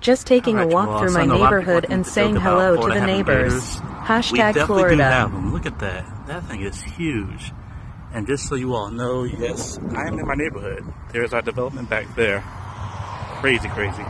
Just taking right, a walk well, through my neighborhood and saying hello to the neighbors. gators. we Hashtag do have them. Look at that. That thing is huge. And just so you all know, yes, I am in my neighborhood. There's our development back there. Crazy, crazy.